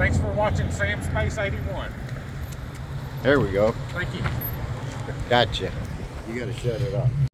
Thanks for watching Sam Space 81. There we go. Thank you. Gotcha. You gotta shut it off.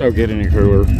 Don't get any cooler.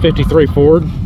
53 Ford.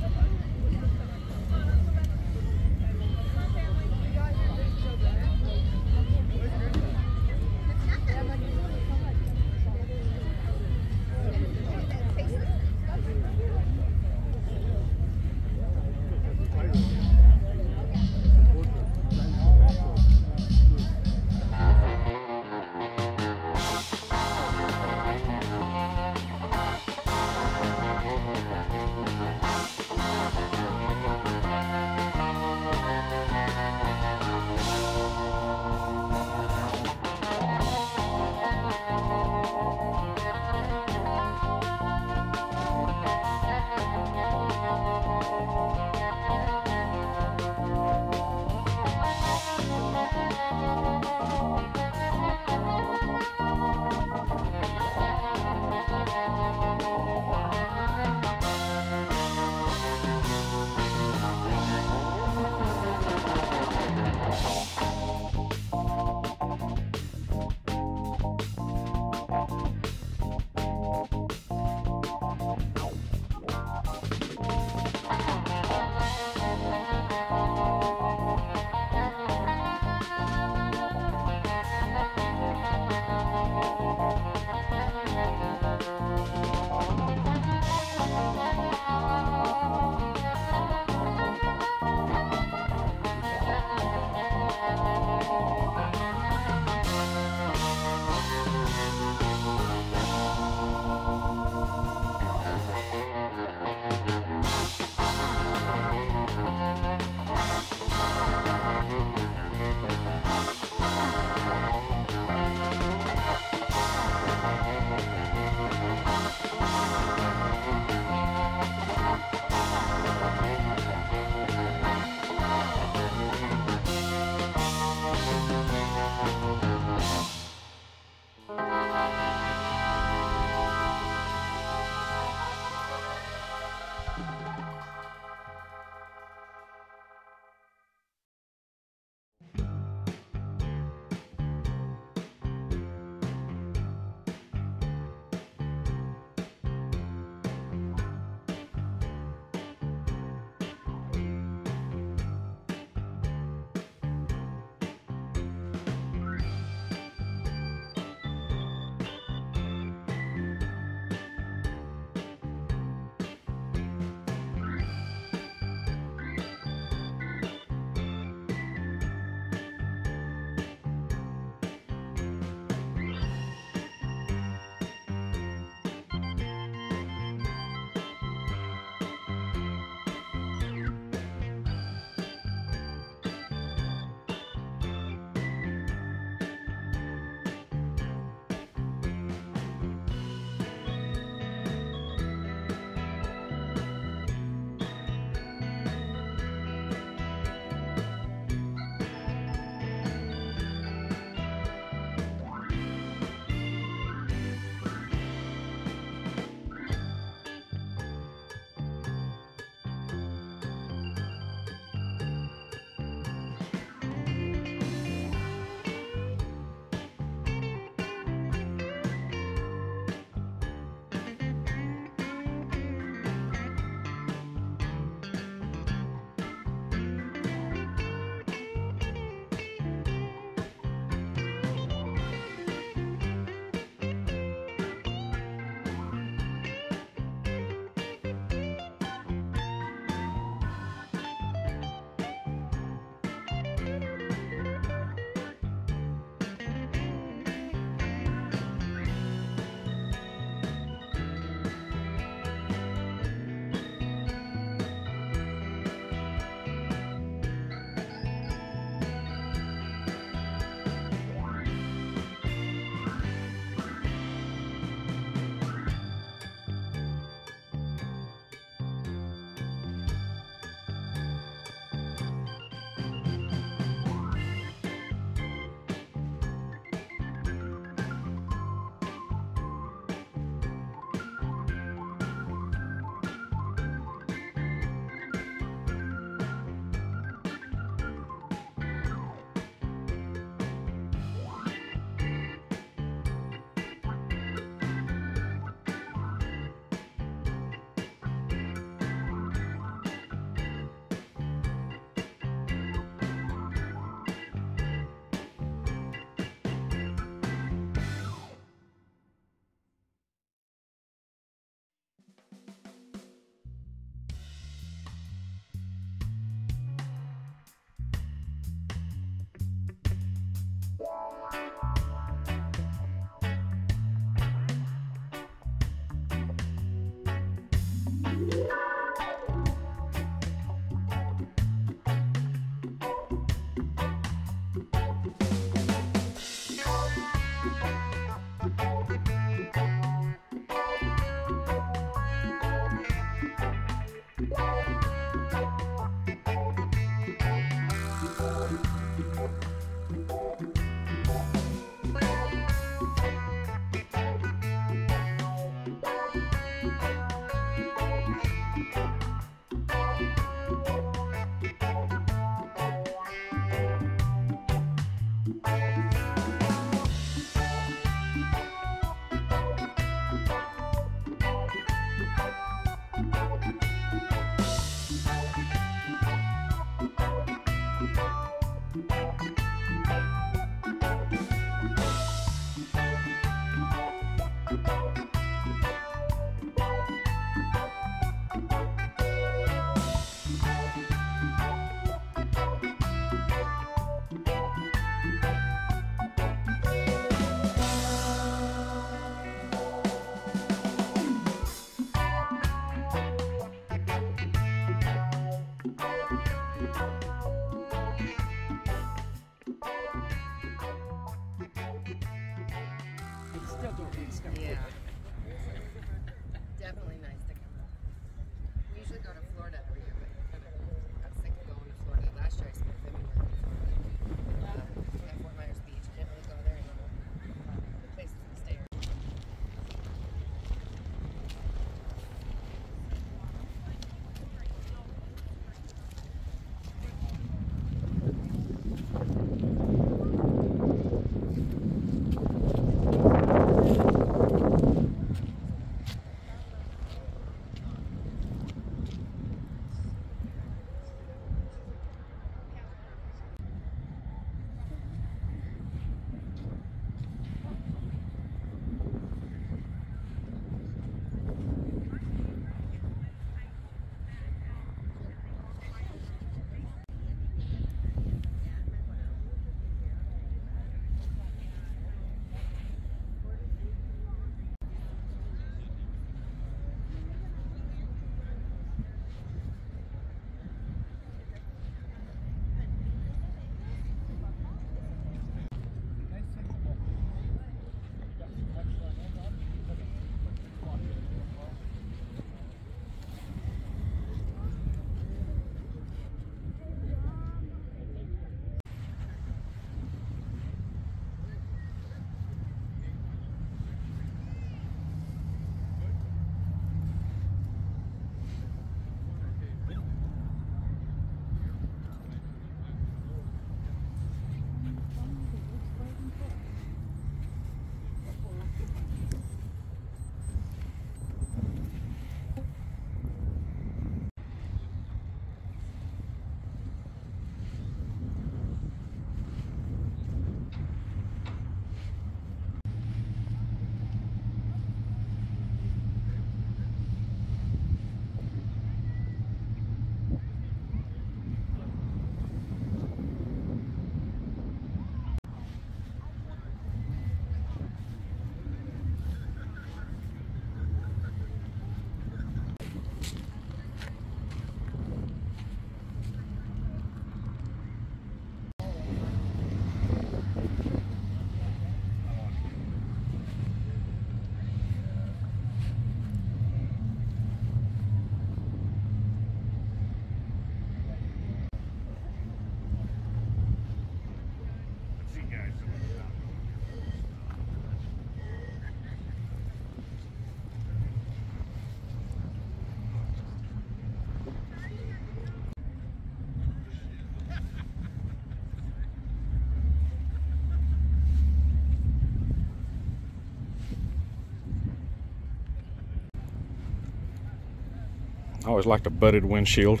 I always liked a butted windshield.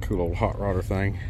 Cool old hot rodder thing.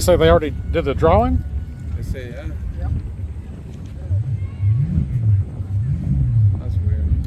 They say they already did the drawing? They say, yeah. That's weird.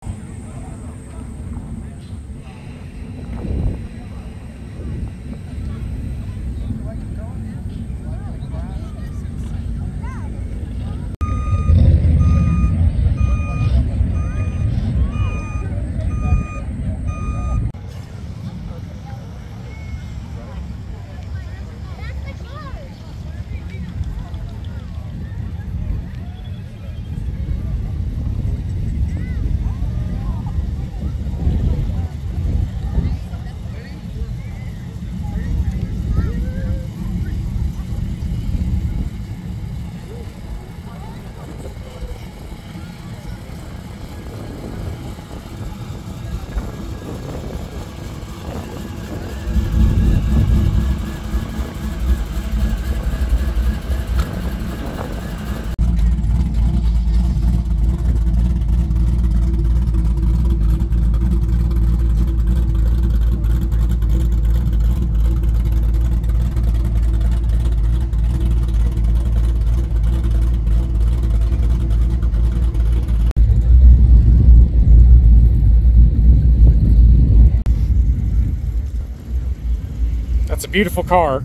That's a beautiful car.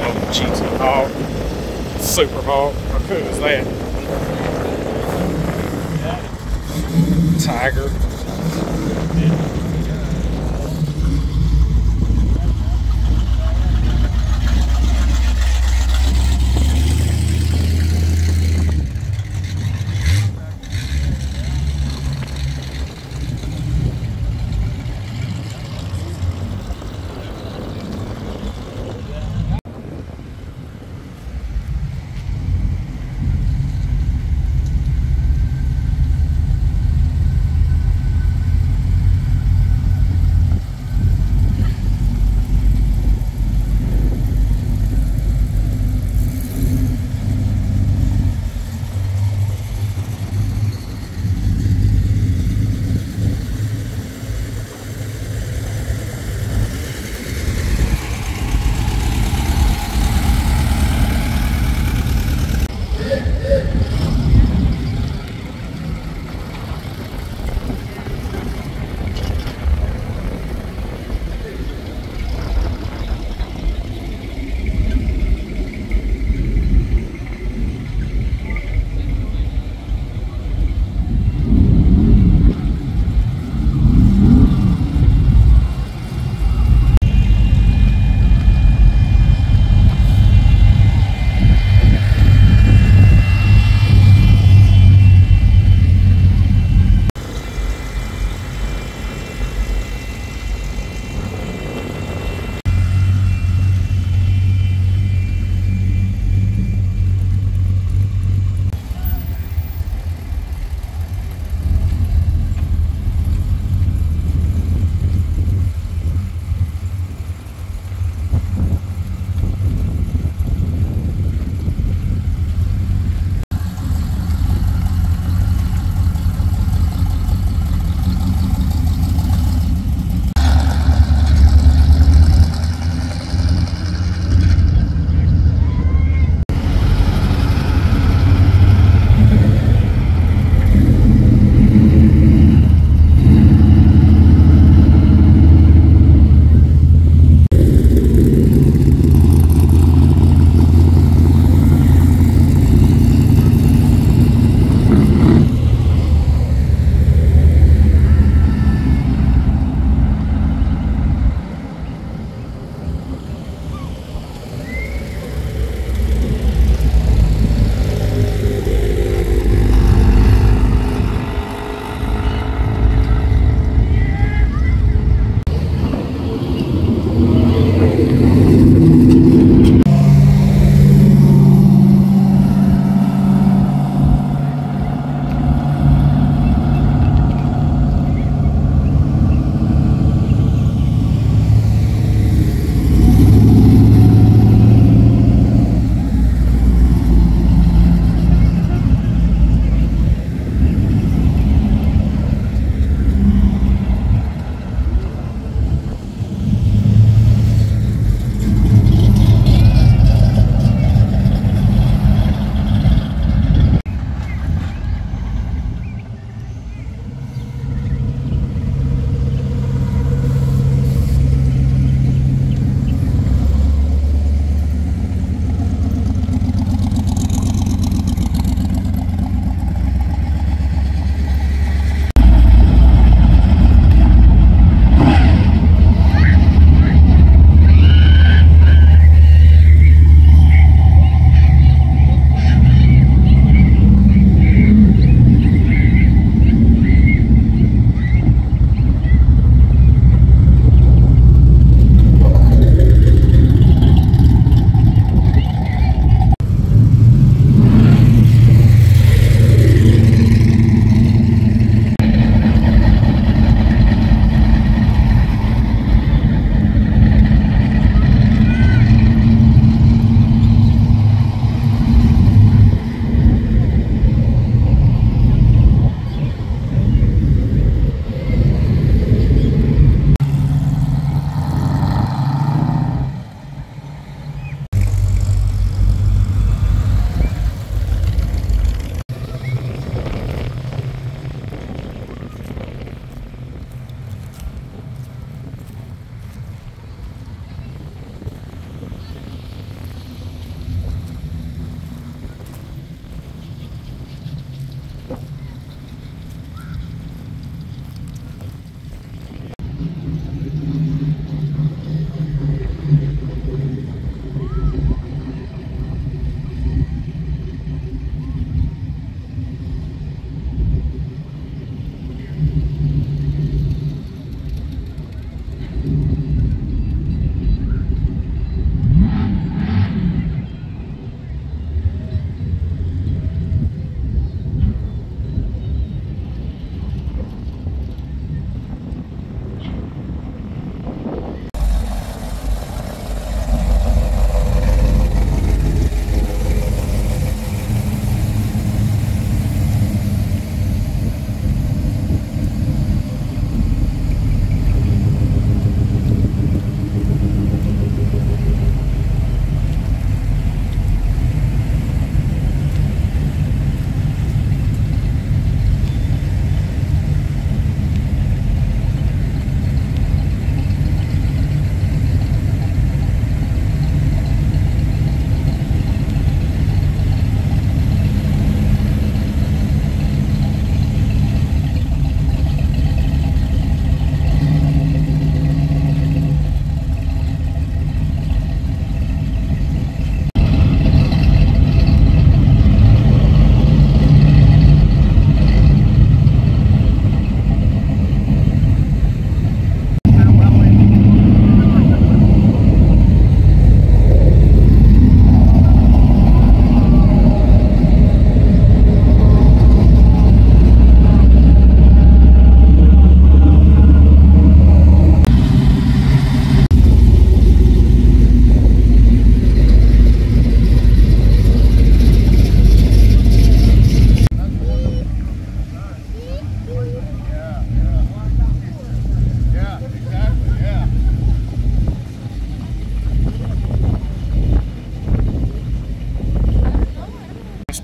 Oh, cheating hog. Super hog. How cool is that? Tiger.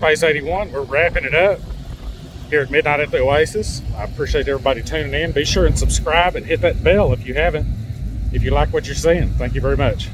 Space 81. We're wrapping it up here at Midnight at the Oasis. I appreciate everybody tuning in. Be sure and subscribe and hit that bell if you haven't, if you like what you're seeing. Thank you very much.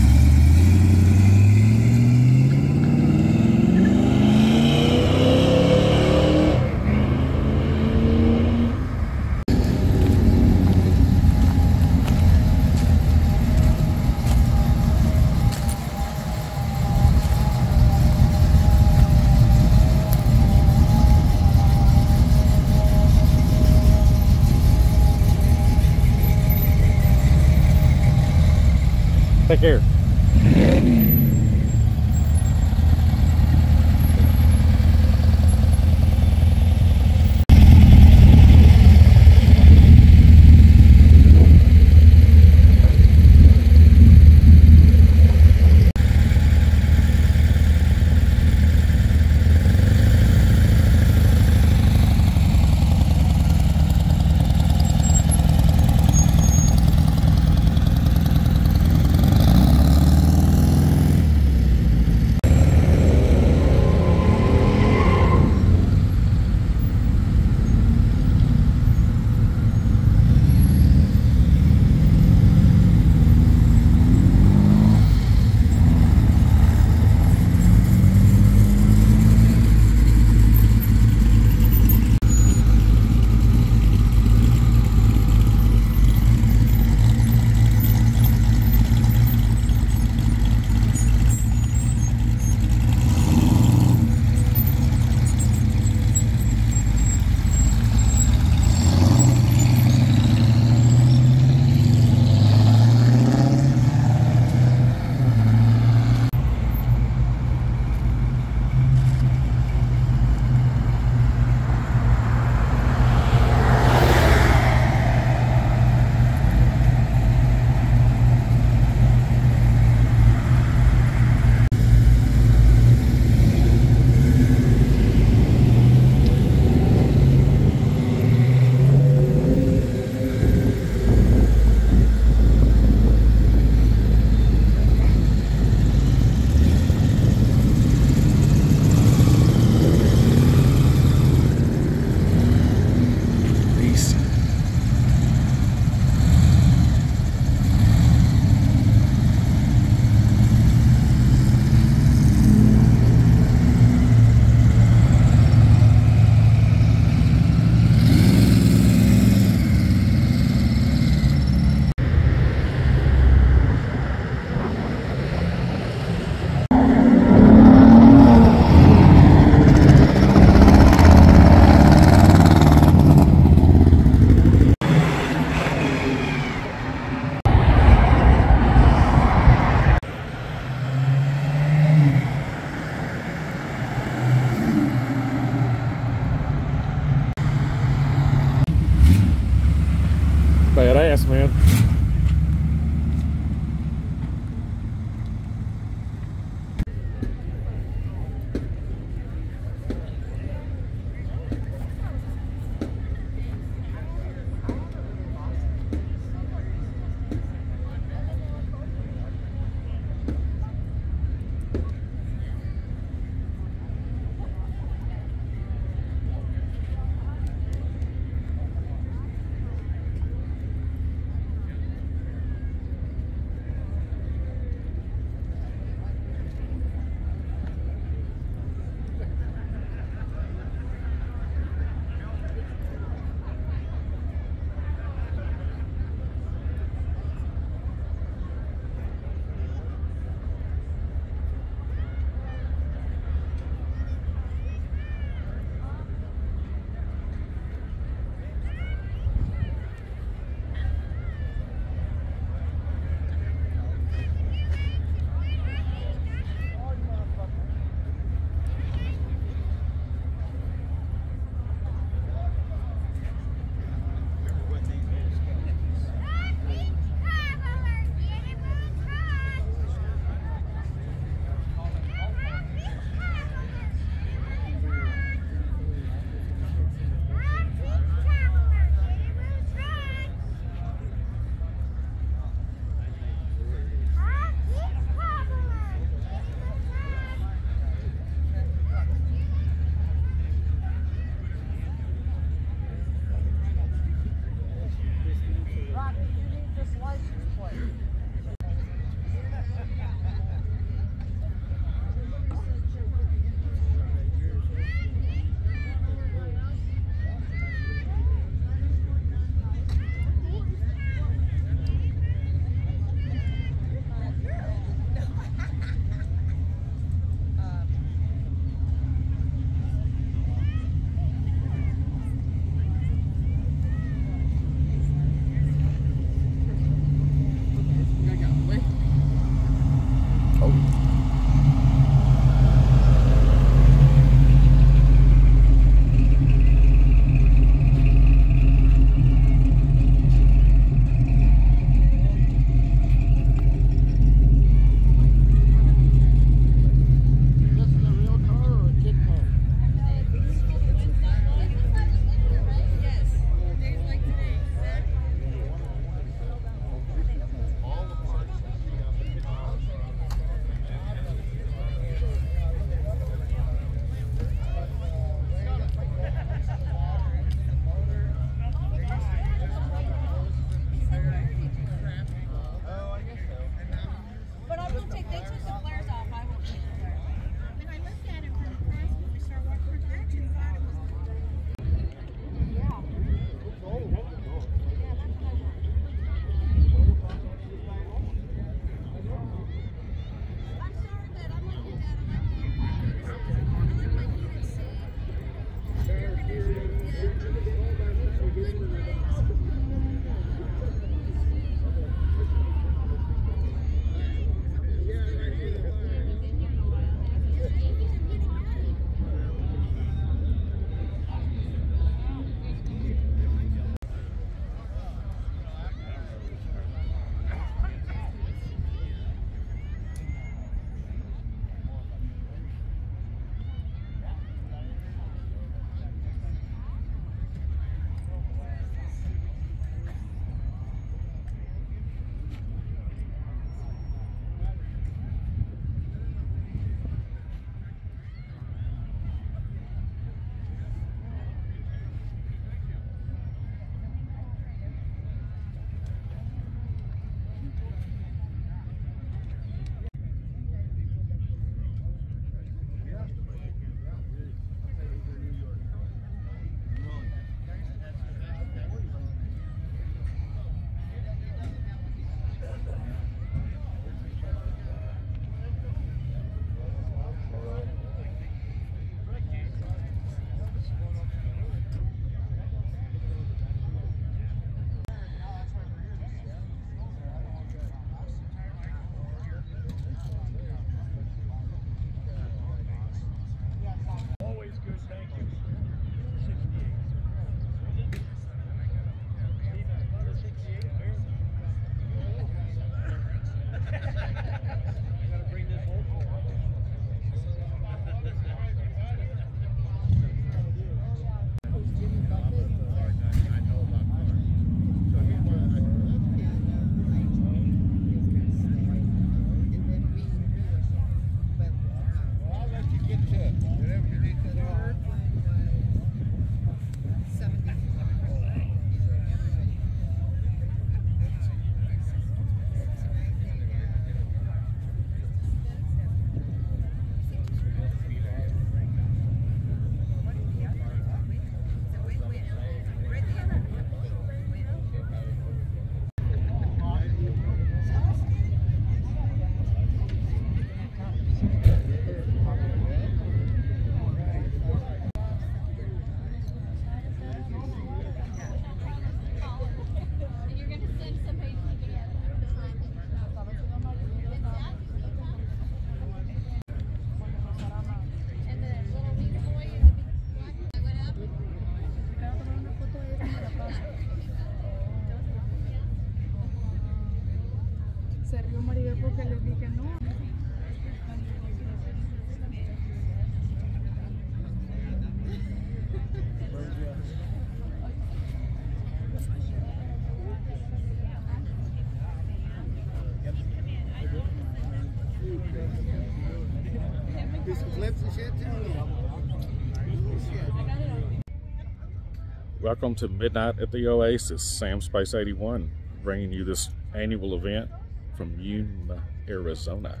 Welcome to Midnight at the Oasis, Sam Space 81, bringing you this annual event from Yuma, Arizona.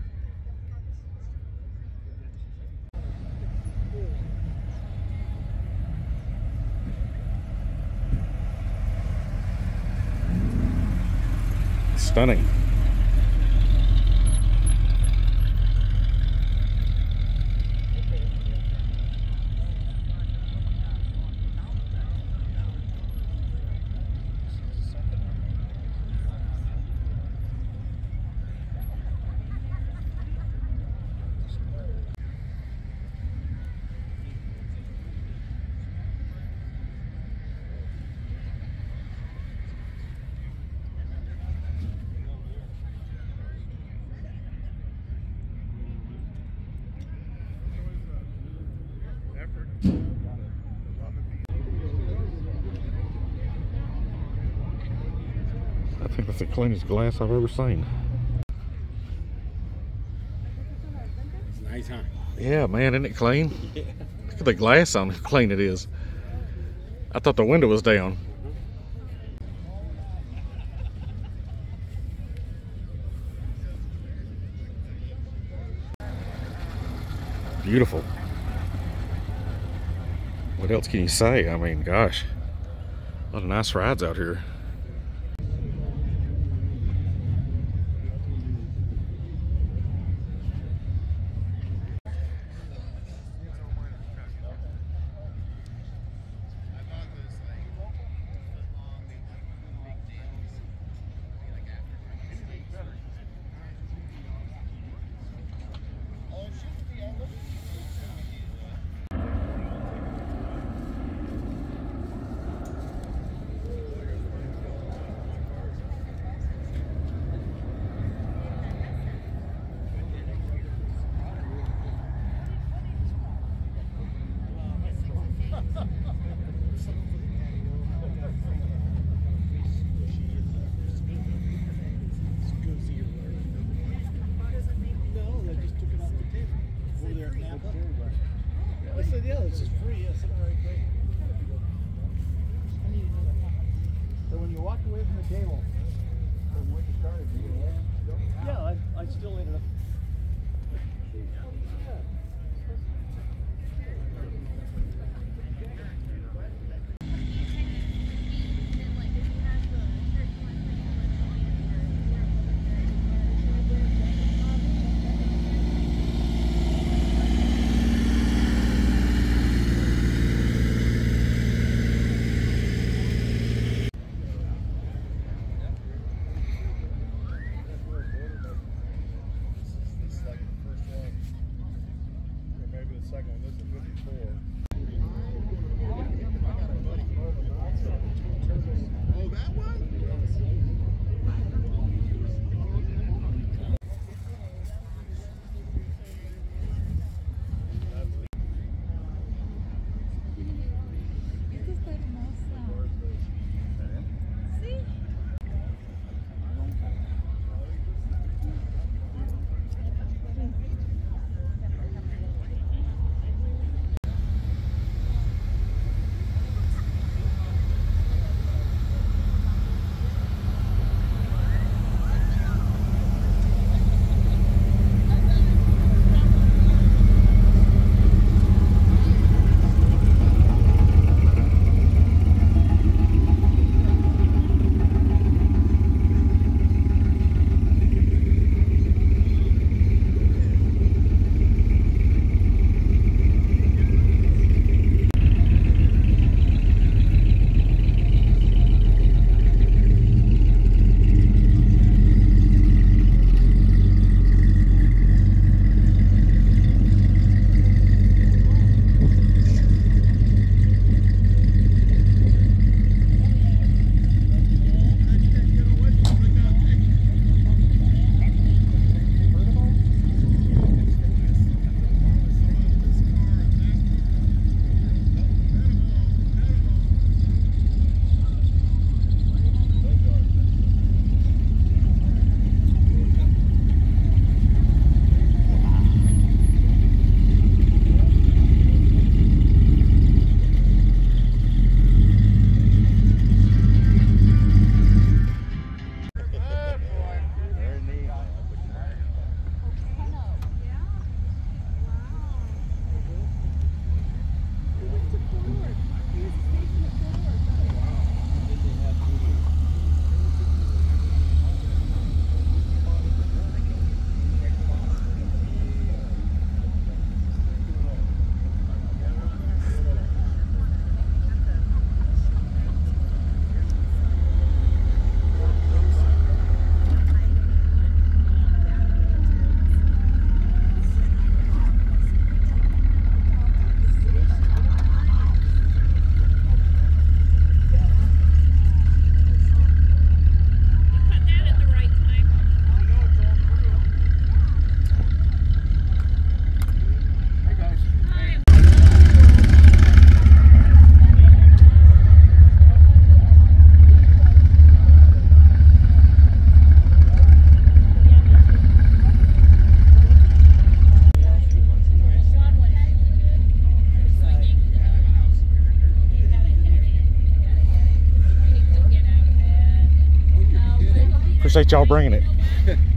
Stunning. I think that's the cleanest glass I've ever seen. It's nice, huh? Yeah, man, isn't it clean? Look at the glass on how clean it is. I thought the window was down. Beautiful. What else can you say? I mean, gosh, a lot of nice rides out here. Appreciate y'all bringing it.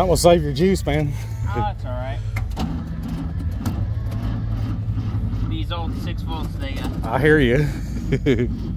That will save your juice, man. Oh, that's all right. These old six volts, they got. I hear you.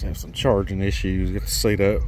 to have some charging issues. Get the seat up.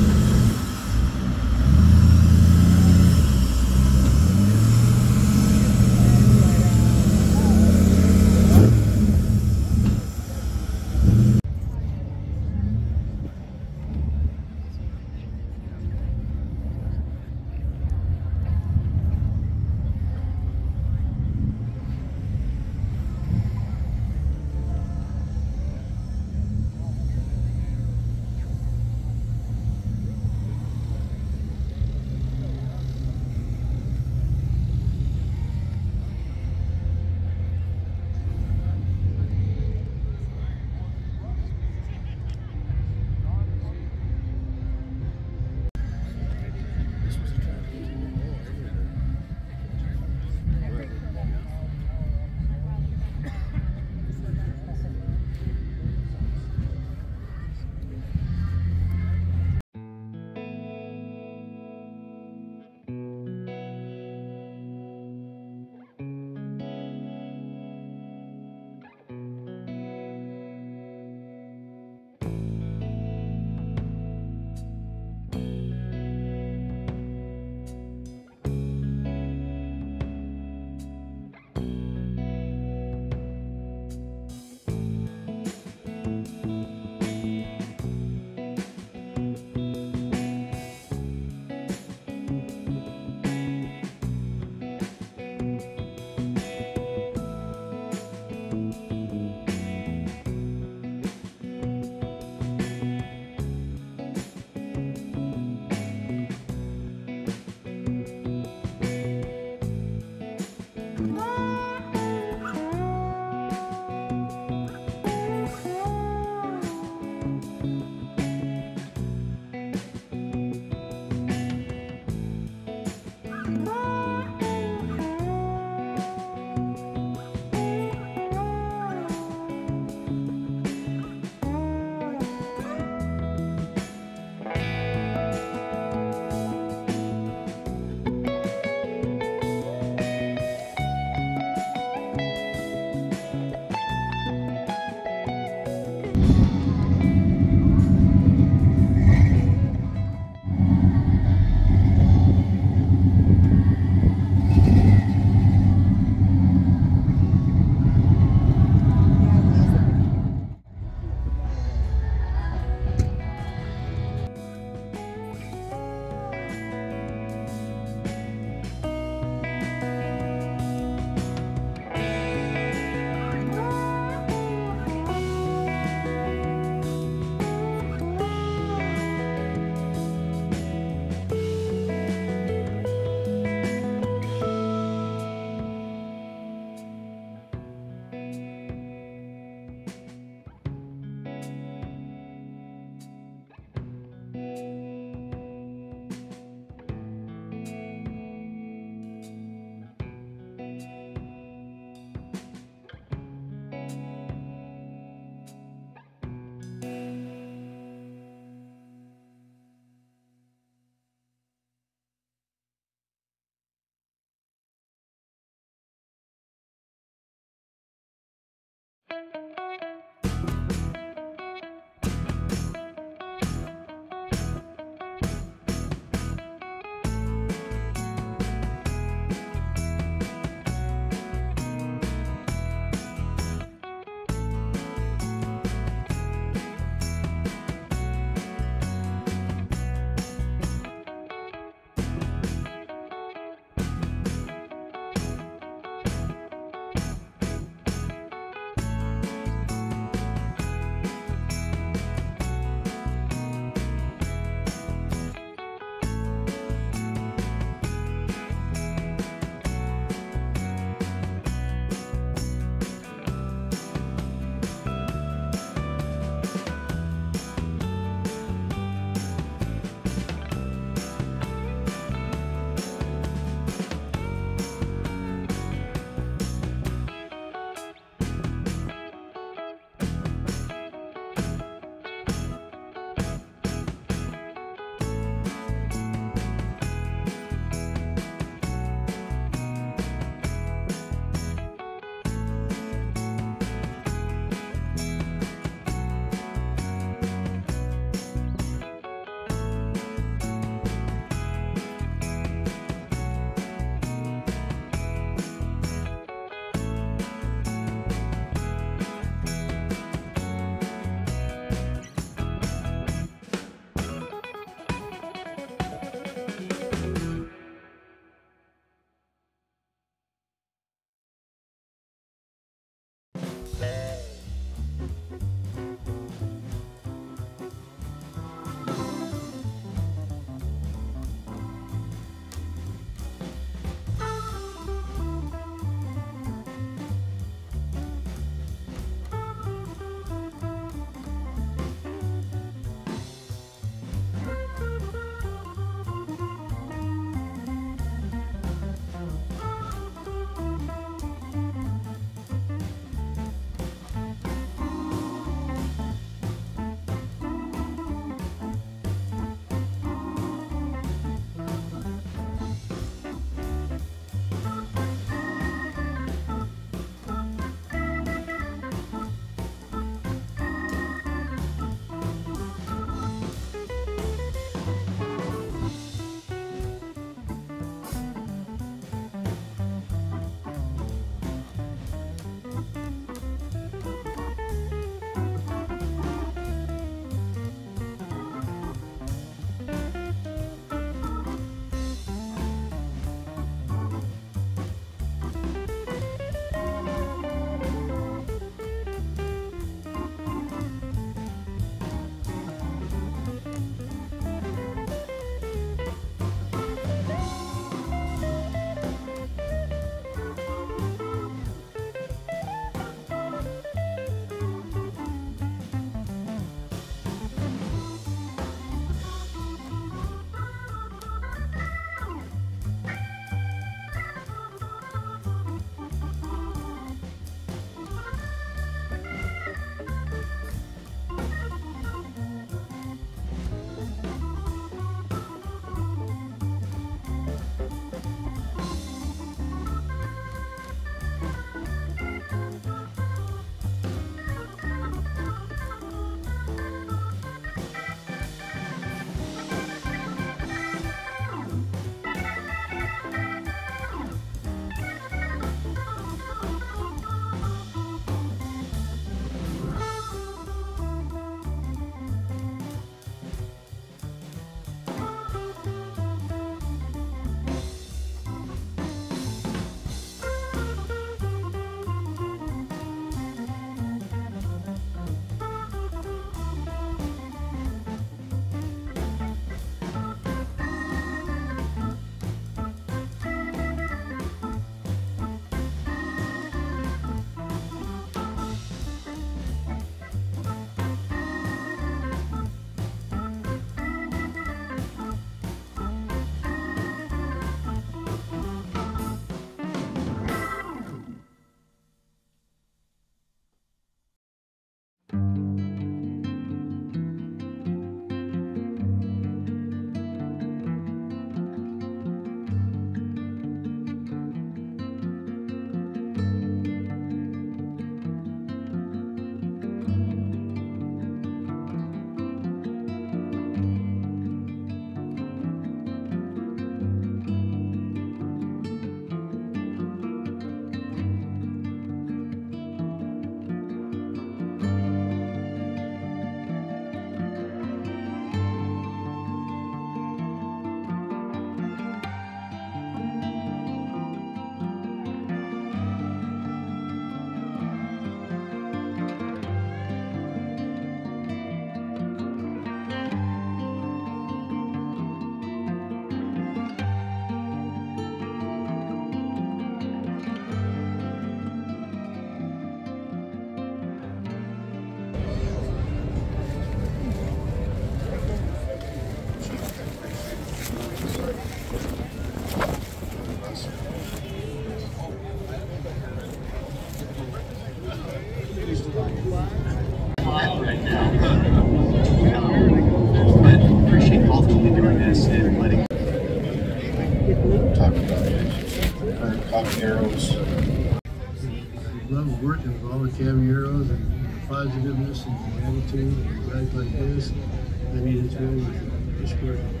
It.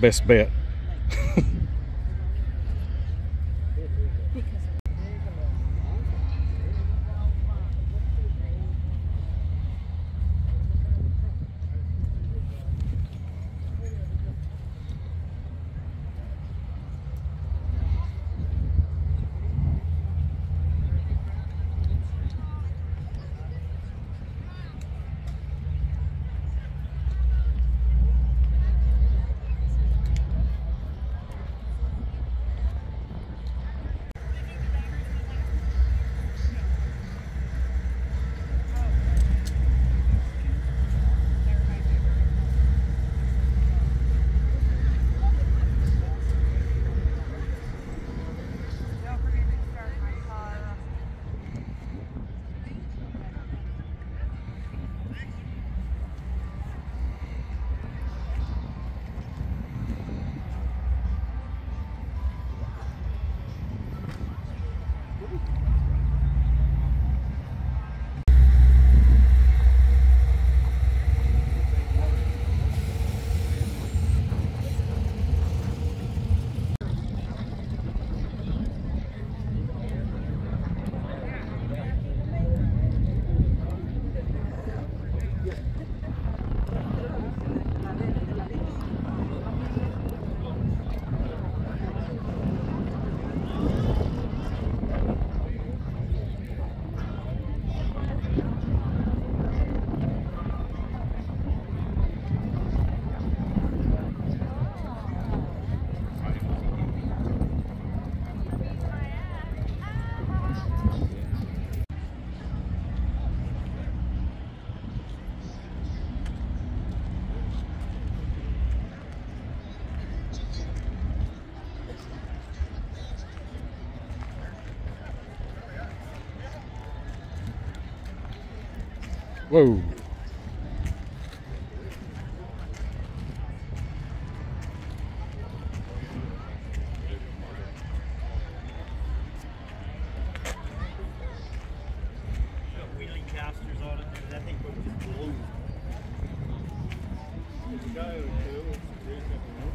Best bet. Whoa. wheelie casters on it, and that thing would just blow. There's a guy over there who wants to raise up a rope.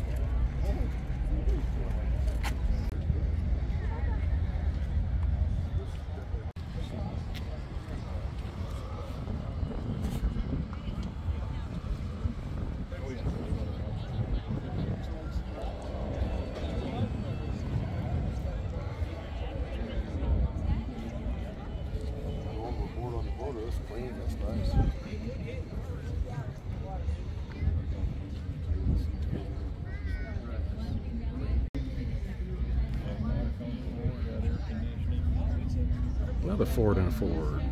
Board on the border, that's clean, that's nice. Another Ford and Ford.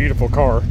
Beautiful car.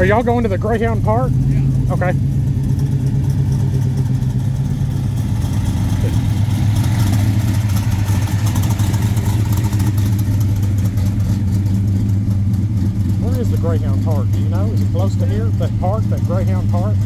Are y'all going to the Greyhound Park? Yeah. Okay. Where is the Greyhound Park? Do you know? Is it close to here? That park, that Greyhound Park?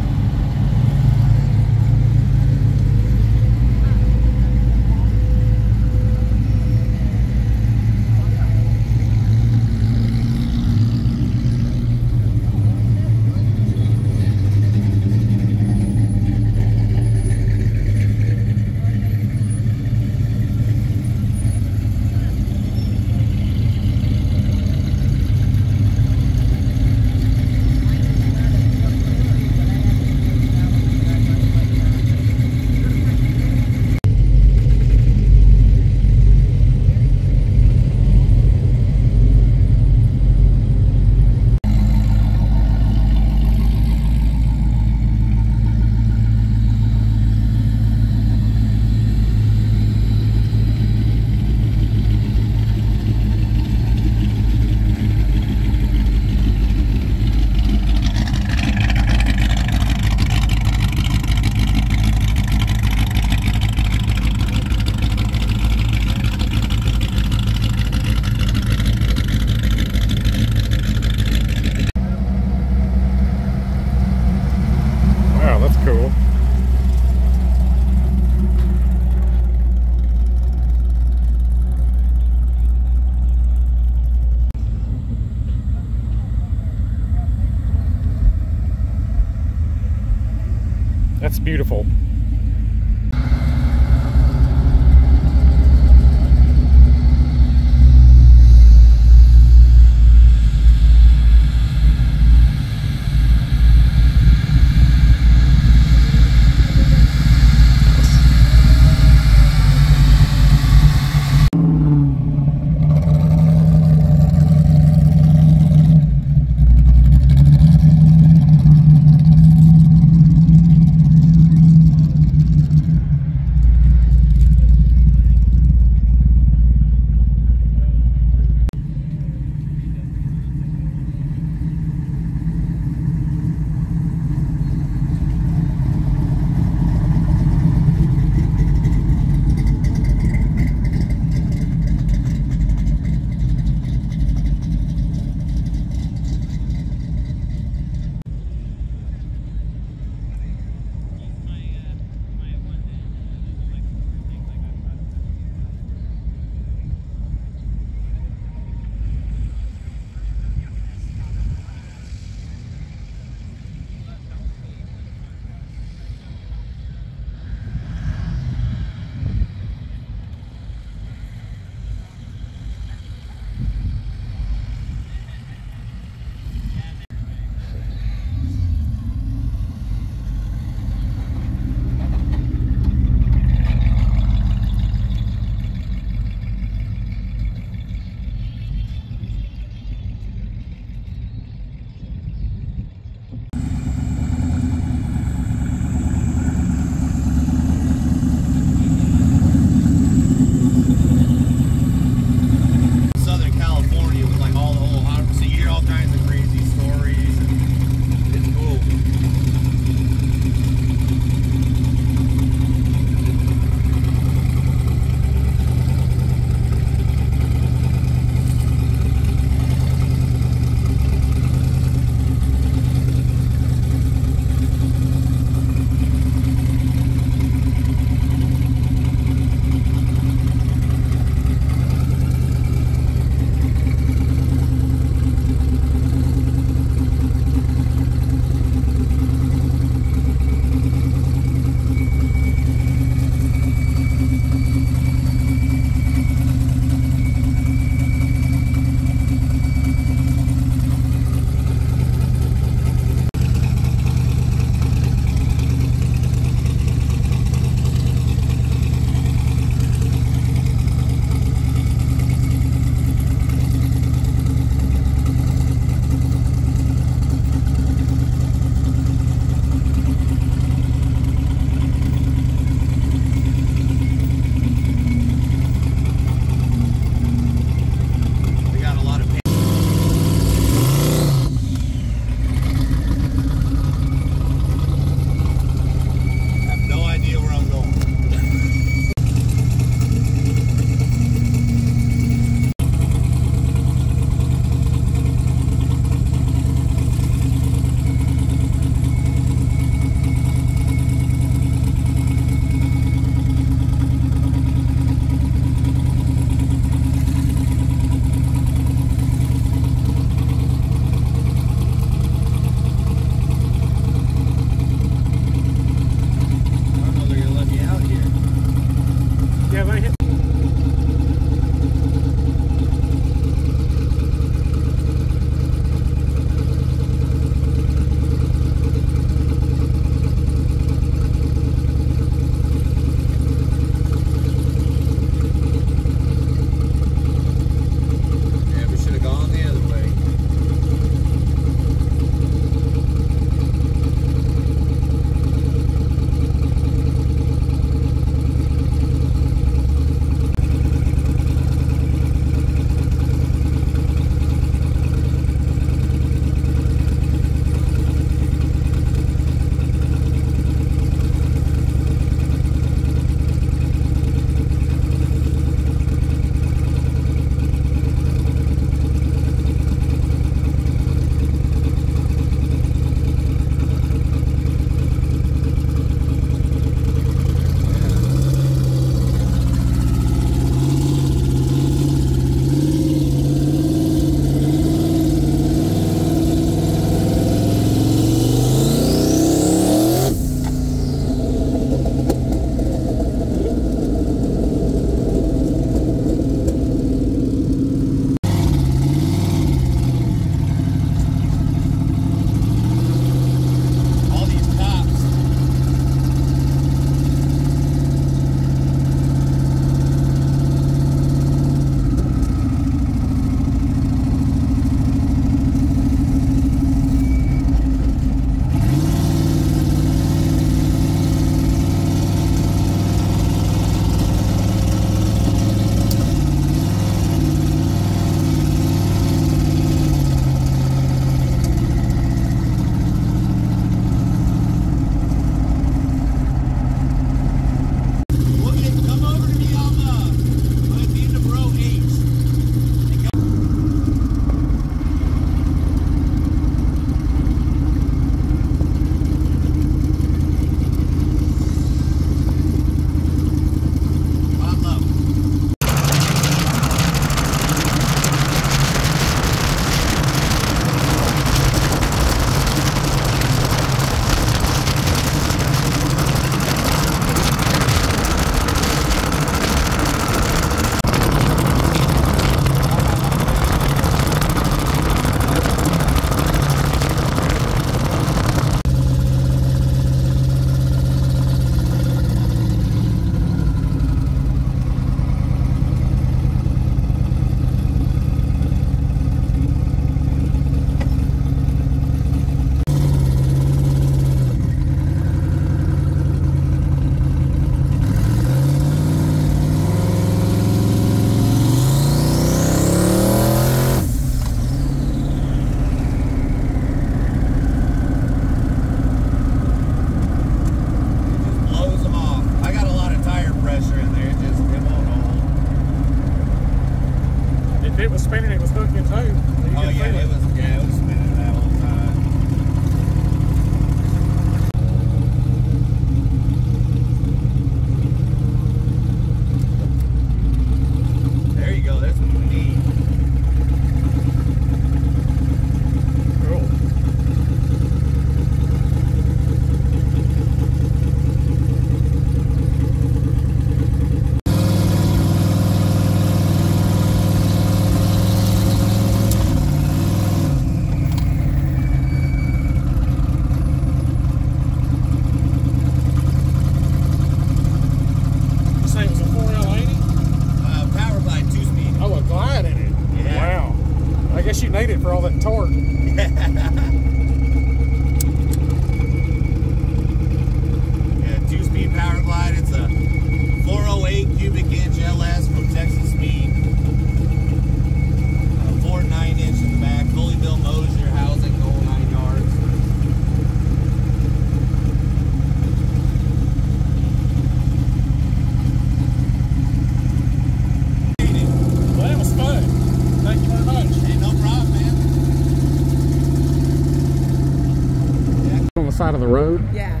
the road. Yeah.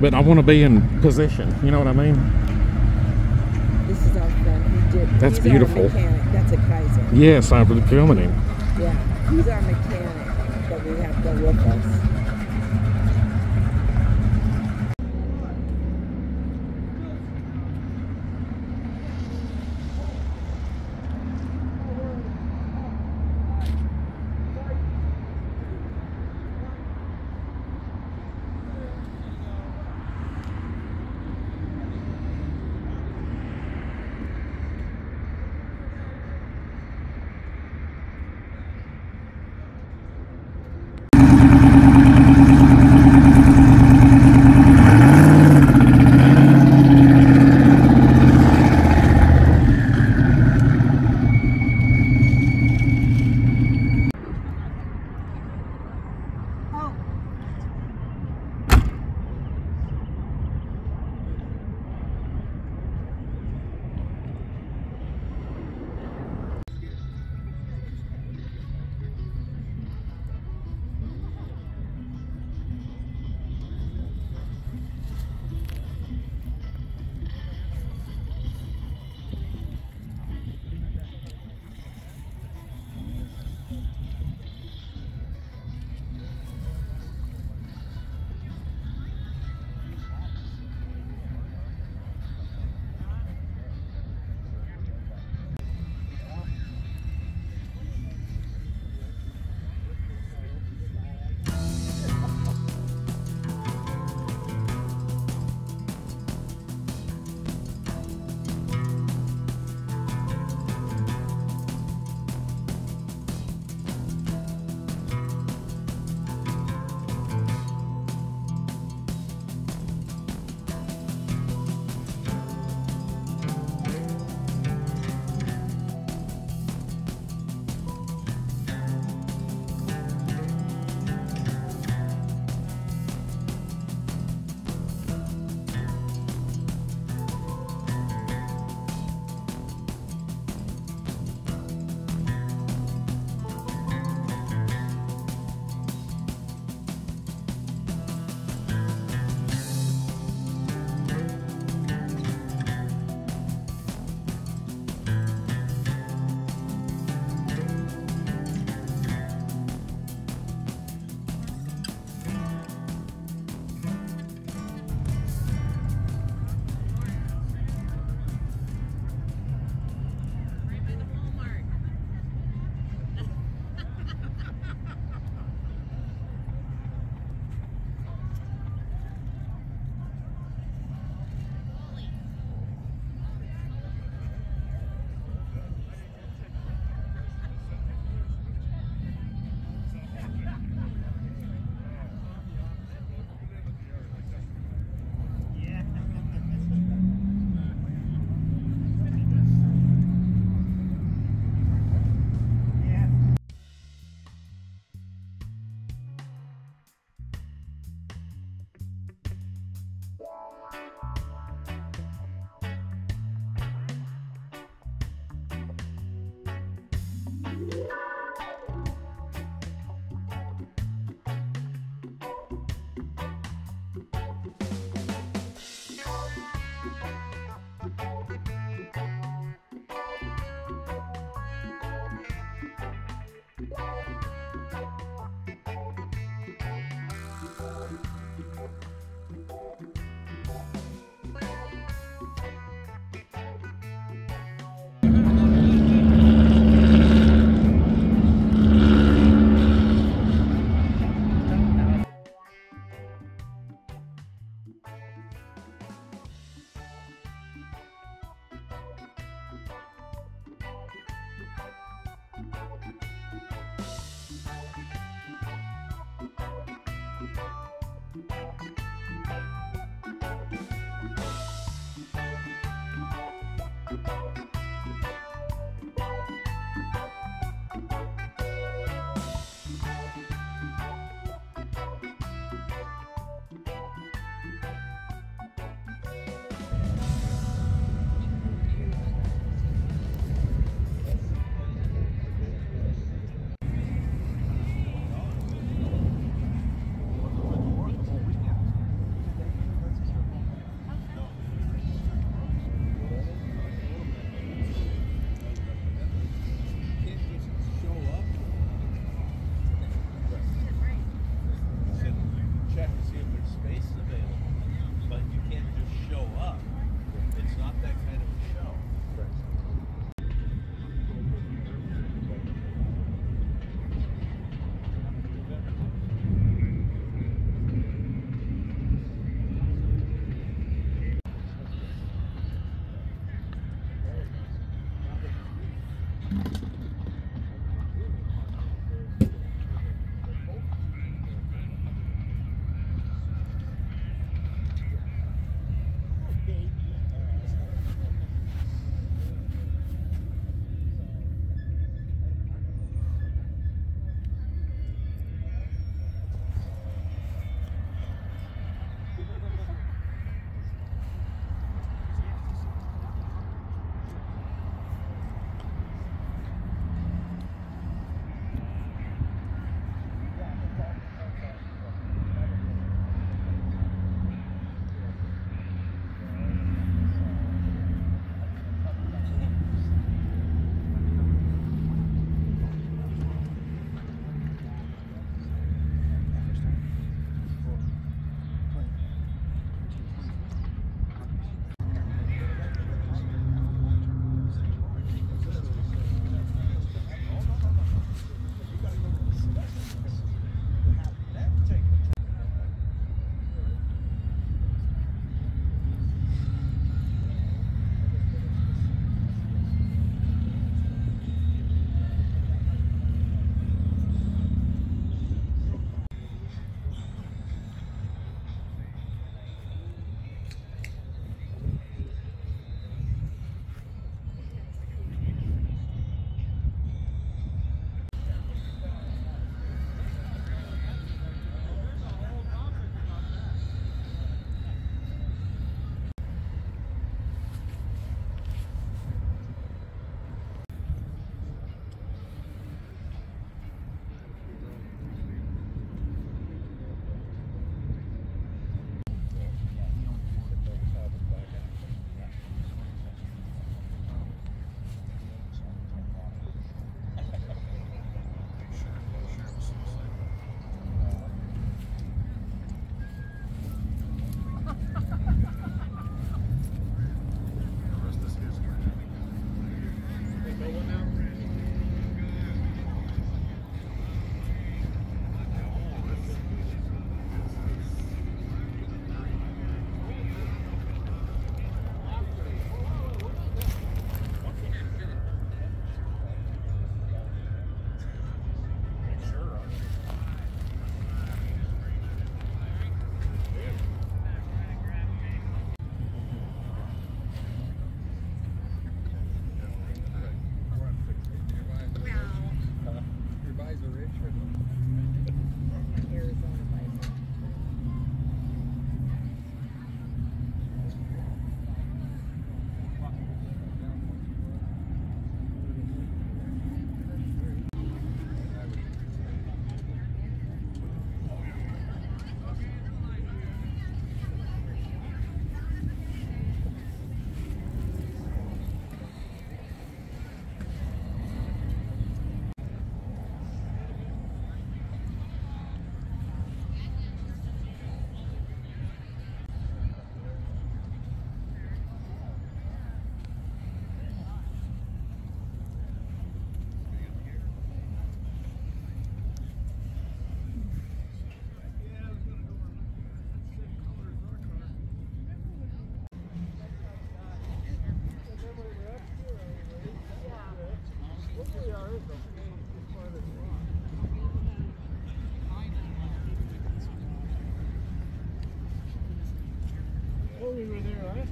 But I want to be in position. You know what I mean? This is. He did. That's beautiful. That's a Kaiser. Yes, I'm filming him. Yeah. He's our mechanic that we have to with us.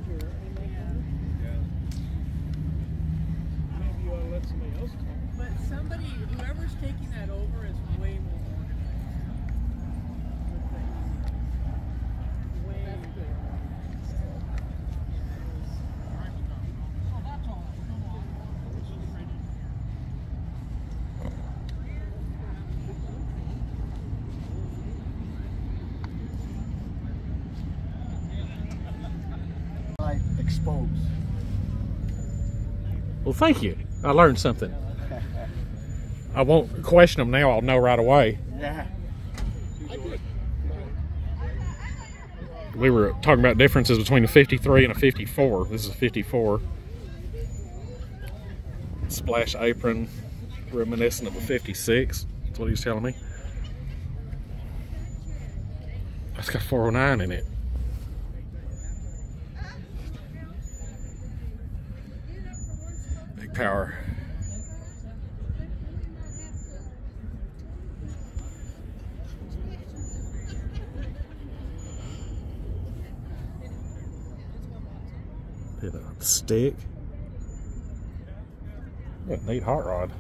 Oh, we were there last year. spokes. Well, thank you. I learned something. I won't question them now. I'll know right away. Yeah. We were talking about differences between a 53 and a 54. This is a 54. Splash apron, reminiscent of a 56. That's what he was telling me. It's got 409 in it. Power. Hit a stick. Yeah, neat hot rod.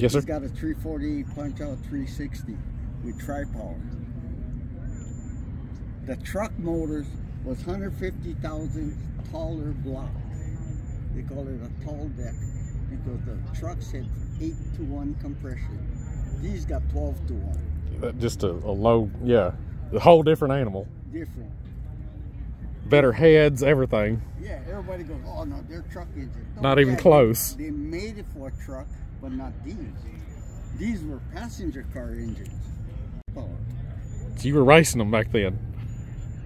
Yes, sir. He's got a 340 punch out 360 with tri-power. The truck motors was 150,000 taller block. They call it a tall deck because the trucks had 8 to 1 compression. These got 12 to 1. Uh, just a, a low, yeah, a whole different animal. Different. Better heads, everything. Yeah, everybody goes, oh no, they're truck engine. No, Not even close. They, they made it for a truck, but not these. These were passenger car engines. Power. So you were racing them back then.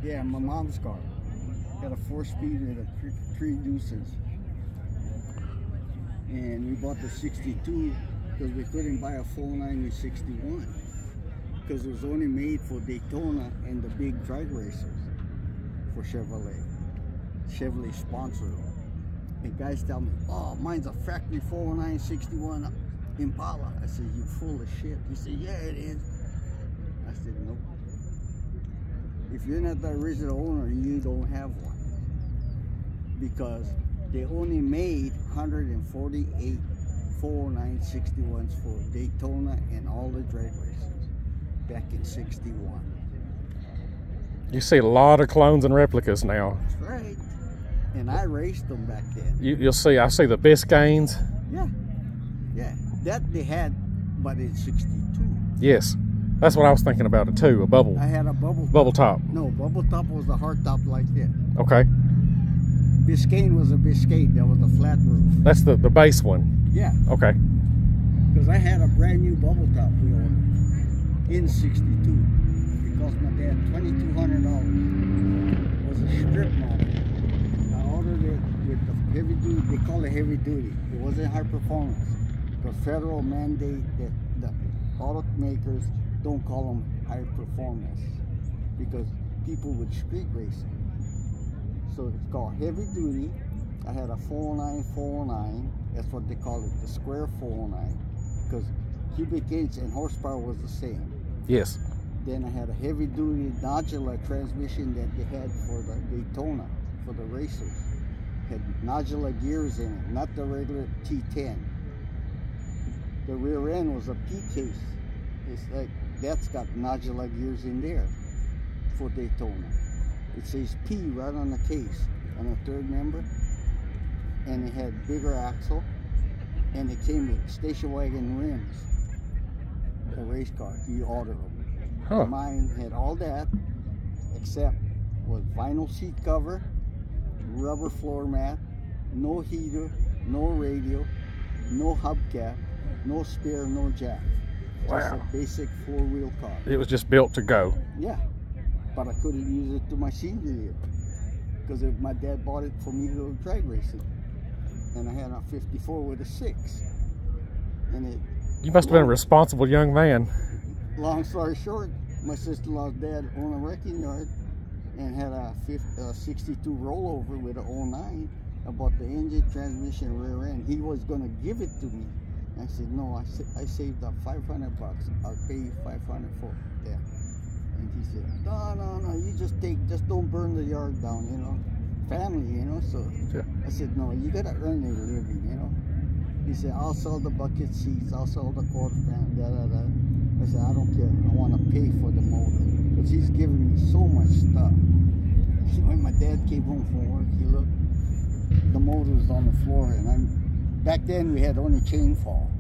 Yeah, my mom's car. Got a four speed with a three, three deuces. And we bought the 62 because we couldn't buy a full 9 with 61. Because it was only made for Daytona and the big drag racers for Chevrolet. Chevrolet sponsored them. And guys tell me, oh, mine's a factory 40961 Impala. I said, you full of shit. He said, yeah, it is. I said, nope. If you're not the original owner, you don't have one. Because they only made 148 40961s for Daytona and all the drag races back in 61. You see a lot of clones and replicas now. That's right. And I raced them back then. You, you'll see, I see the Biscaynes. Yeah. Yeah. That they had, but in 62. Yes. That's what I was thinking about it too, a bubble. I had a bubble Bubble top. No, bubble top was the hard top like this. Okay. Biscayne was a Biscayne. That was a flat roof. That's the, the base one. Yeah. Okay. Because I had a brand new bubble top ordered in 62. It cost my dad $2,200. It was a strip model. I ordered it with the heavy duty, they call it heavy duty. It wasn't high performance. The federal mandate that the automakers don't call them high performance because people would street racing. So it's called heavy duty. I had a 409 409. That's what they call it, the square 409. Because cubic inch and horsepower was the same. Yes. Then I had a heavy duty nodular transmission that they had for the Daytona, for the racers. Had nodular gears in it, not the regular T10. The rear end was a P case. It's like, that's got nodular gears in there for Daytona. It says P right on the case, on the third member. And it had bigger axle, and it came with station wagon rims. The race car, you ordered them. Huh. Mine had all that, except was vinyl seat cover, rubber floor mat, no heater, no radio, no hubcap, no spare, no jack. Just Wow. a basic four-wheel car. It was just built to go. Yeah, but I couldn't use it to my senior year because my dad bought it for me to go drag racing, and I had a '54 with a six, and it. You must have been a responsible young man. Long story short, my sister-in-law's dad owned a wrecking yard and had a, 50, a 62 rollover with an 09. about the engine, transmission, rear end. He was gonna give it to me. I said, no, I, sa- I saved up 500 bucks. I'll pay you 500 for that. And he said, no, no, no, you just take, just don't burn the yard down, you know. Family, you know, so Yeah. I said, no, you gotta earn a living, you know. He said, I'll sell the bucket seats, I'll sell the quarter pan, da da da. I said, I don't care. I want to pay for the motor. Because he's giving me so much stuff. When my dad came home from work, he looked, the motor was on the floor. And I'm, back then we had only chain fall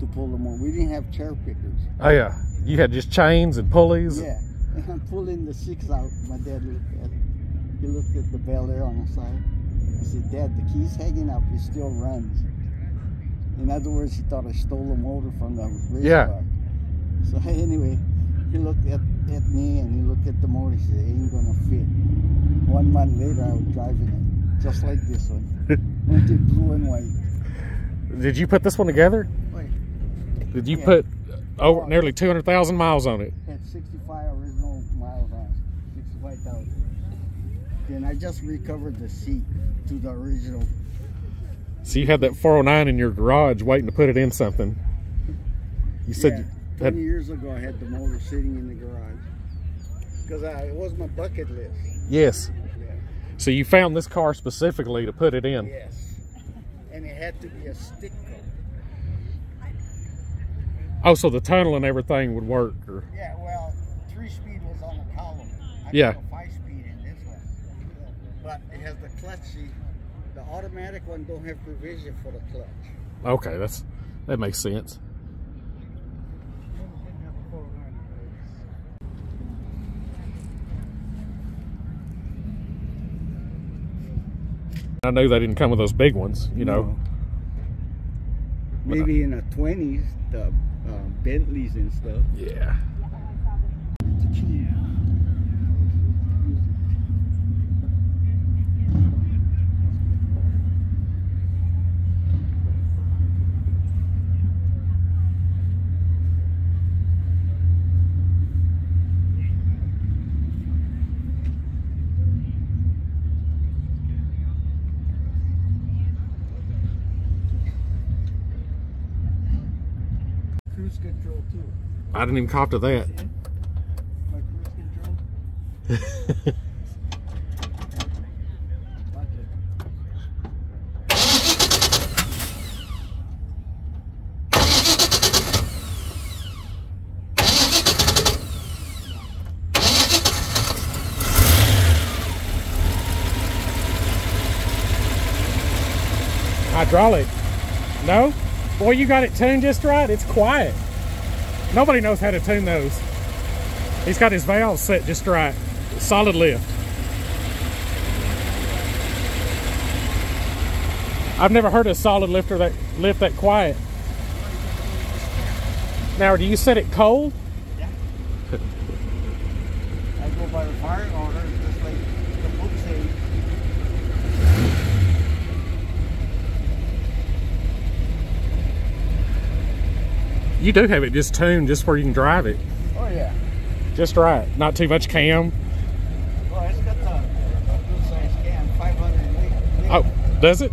to pull the motor. We didn't have cherry pickers. Oh yeah, you had just chains and pulleys. Yeah. And I'm pulling the six out. My dad looked at it. He looked at the bell there on the side. I said, Dad, the key's hanging up. It still runs. In other words, he thought I stole the motor from the race Yeah. car. So anyway, he looked at, at me and he looked at the motor. He said, it ain't gonna fit. One month later, I was driving it, just like this one. Went it blue and white. Did you put this one together? Wait. Did you Yeah. put over nearly two hundred thousand miles on it? Had 65 original miles on it, 65,000. Then I just recovered the seat to the original. So you had that 409 in your garage waiting to put it in something. You said Yeah, you 20 years ago, I had the motor sitting in the garage because it was my bucket list. yes. Yeah. So you found this car specifically to put it in. Yes. And it had to be a stick car. Oh, so the tunnel and everything would work. Or, Yeah, well, three speed was on the column. I Yeah. a five speed in this one. But it has the clutch seat. The automatic one don't have provision for the clutch. okay, that's that makes sense. I know they didn't come with those big ones, you know. Maybe in the 20s, the uh, Bentleys and stuff. Yeah. Cruise control too. I didn't even cop to that. Hydraulic. No? Boy, you got it tuned just right. It's quiet. Nobody knows how to tune those. He's got his valves set just right. Solid lift. I've never heard a solid lifter that lift that quiet. Now, do you set it cold? Yeah. I go by the fire order, just like the book says. You do have it just tuned just where you can drive it. Oh yeah. Just right. Not too much cam. Well, it's got the a good size can, 500 liter. Oh, does it?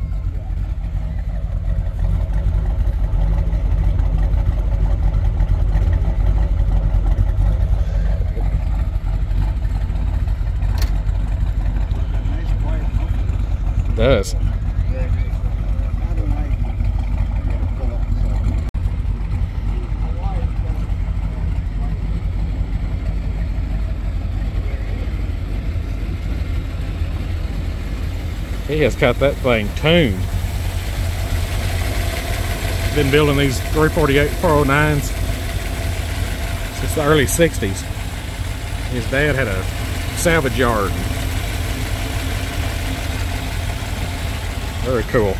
Nice. It does. I don't like it. Pull up the He has got that thing tuned. Been building these 348 409s since the early 60s. His dad had a salvage yard. Very cool.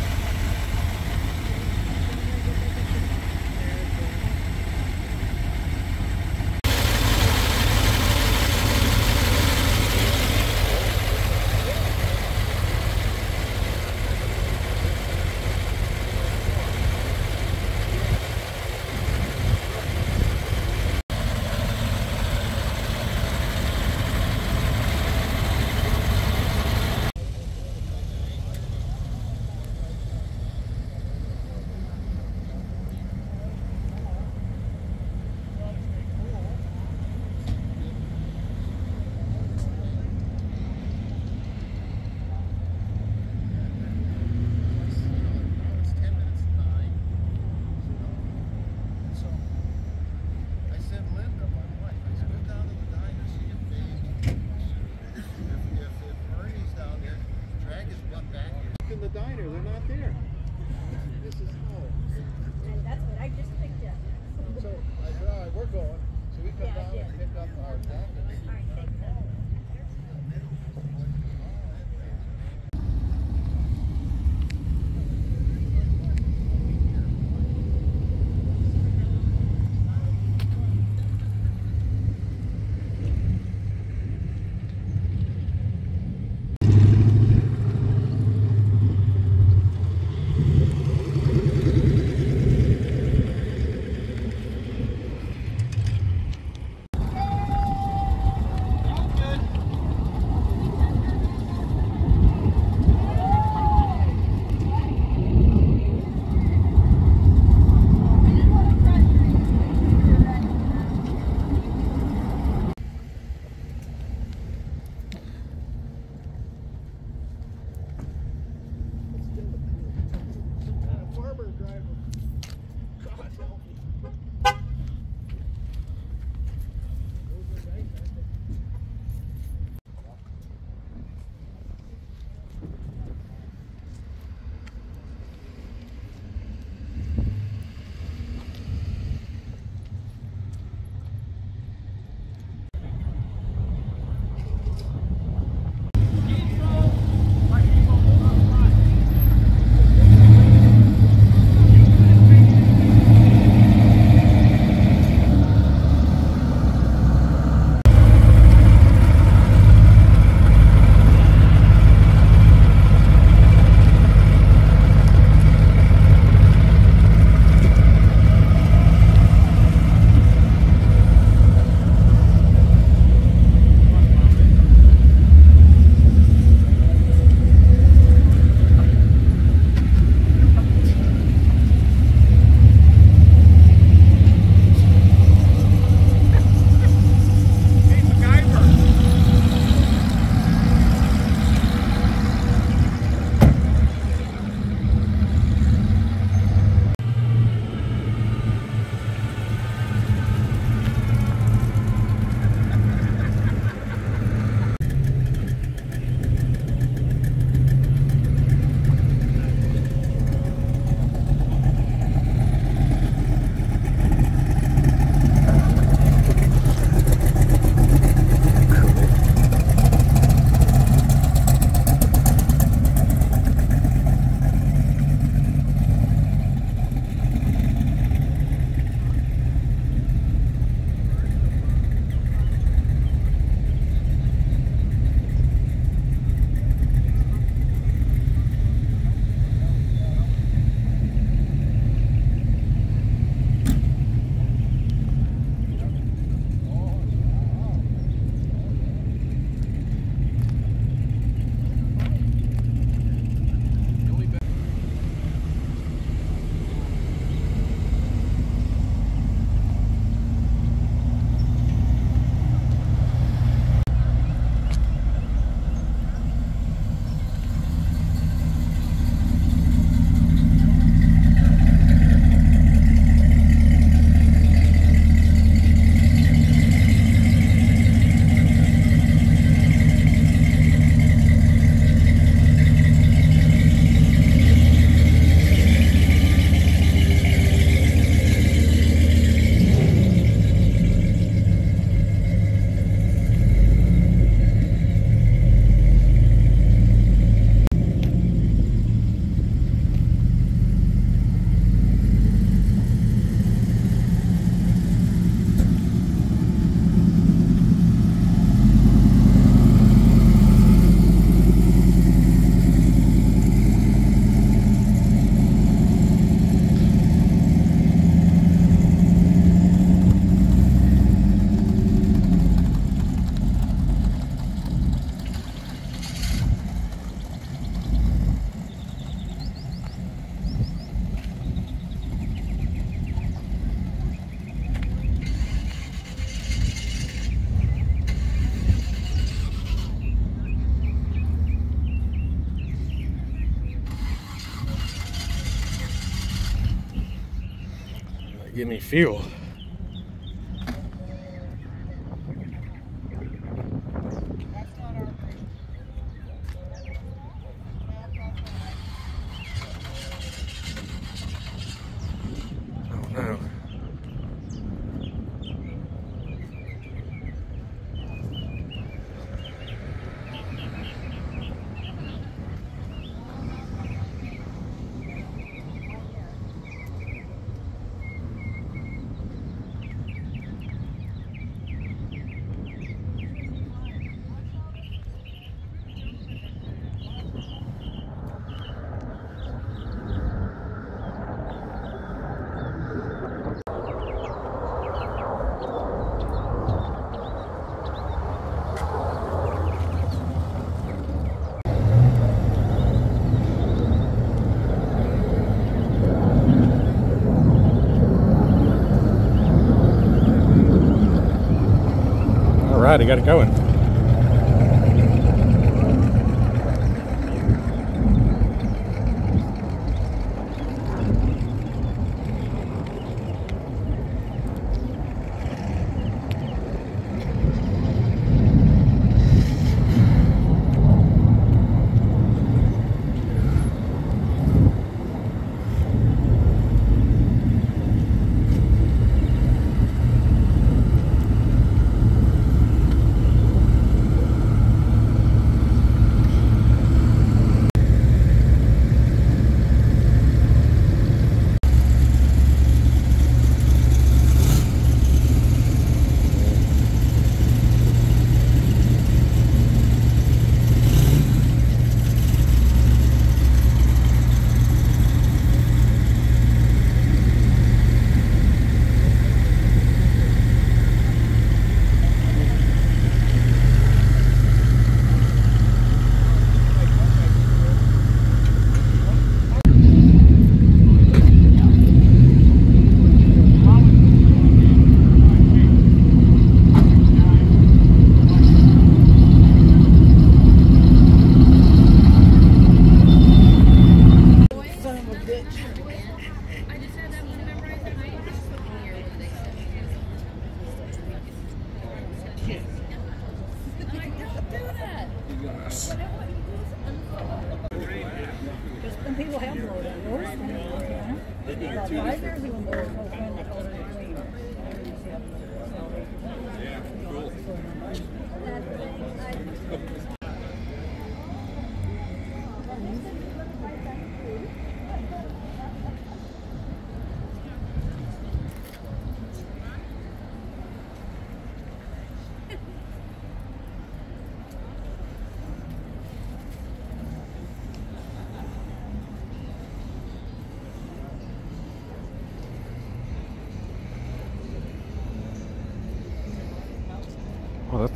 Give he got it going.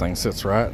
Thing sits right.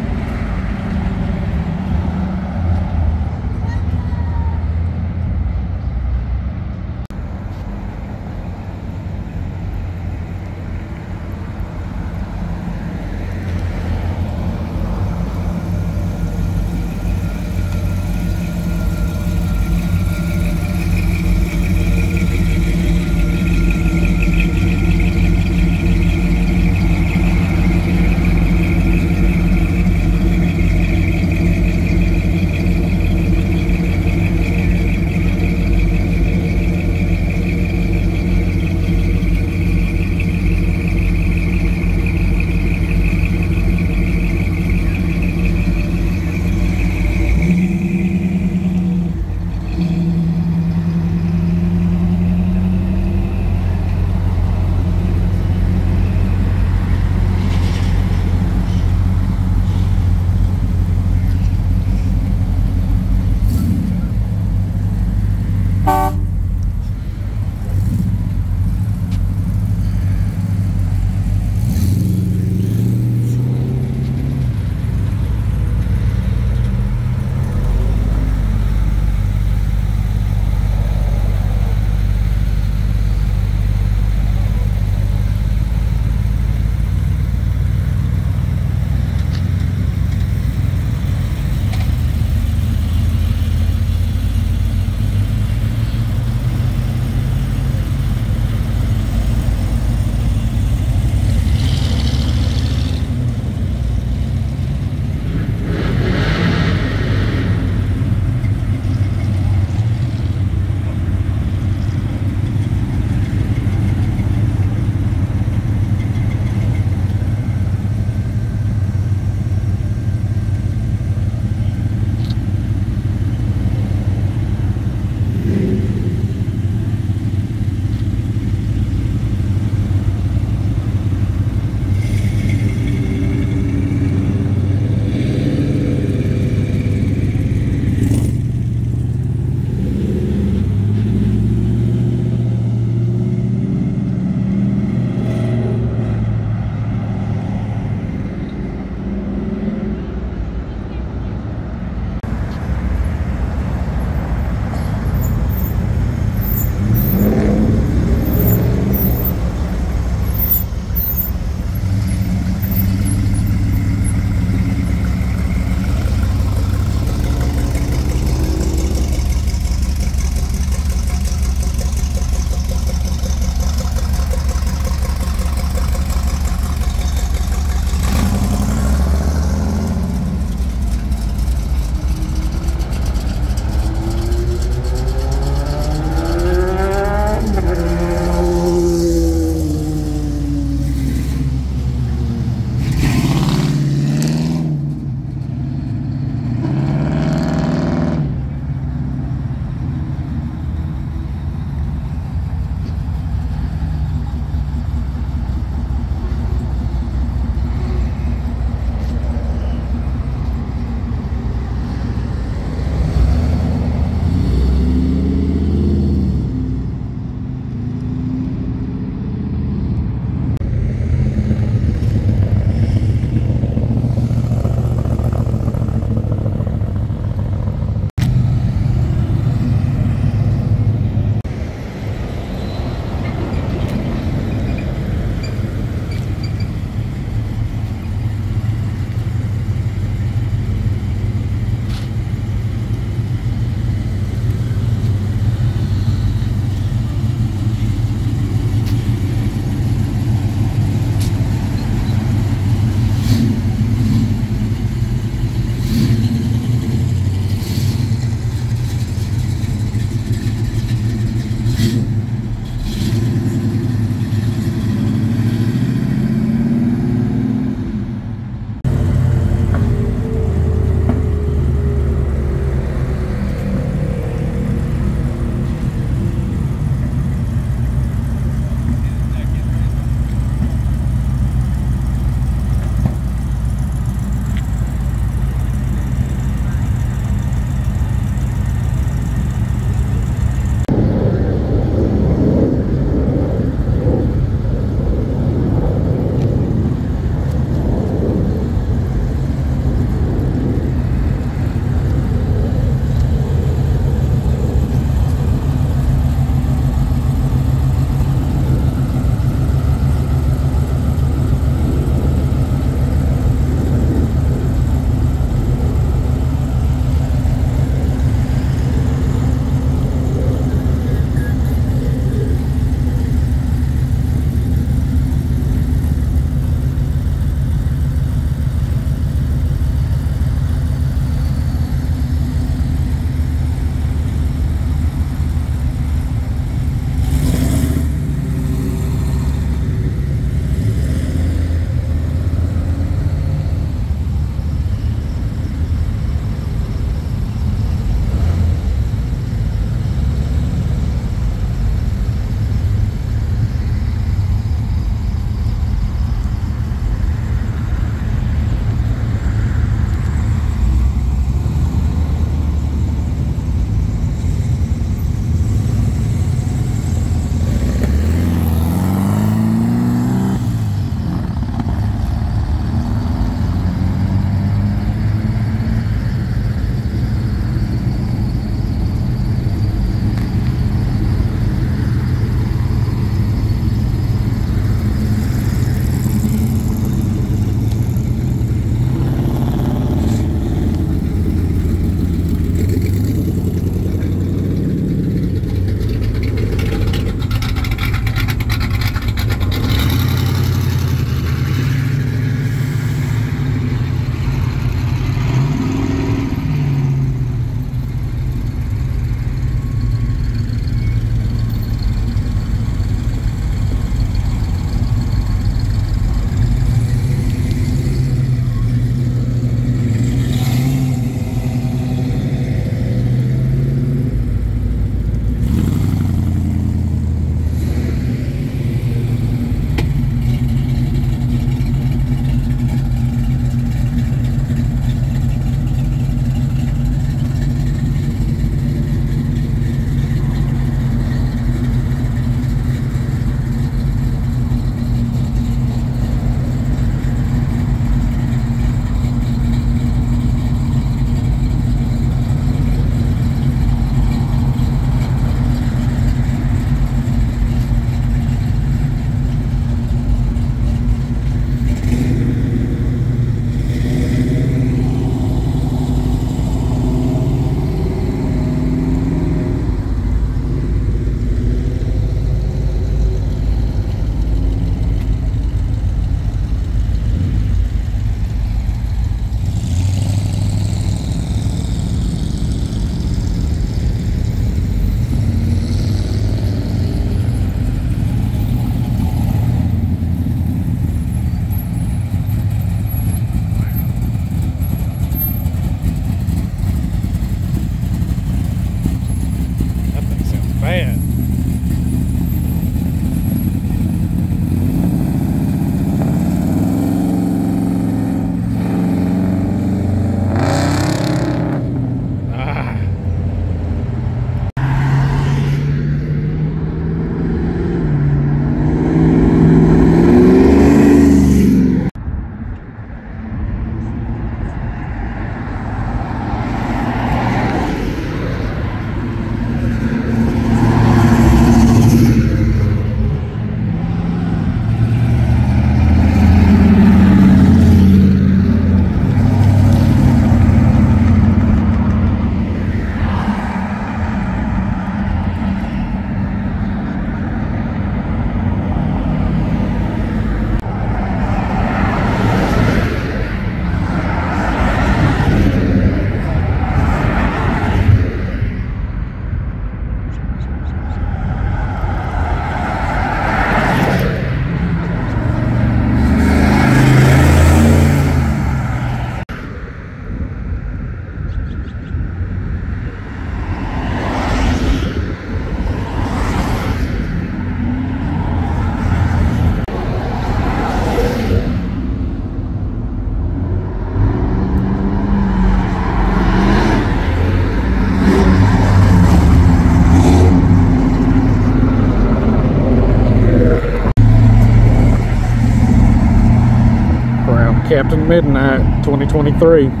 Captain Midnight 2023.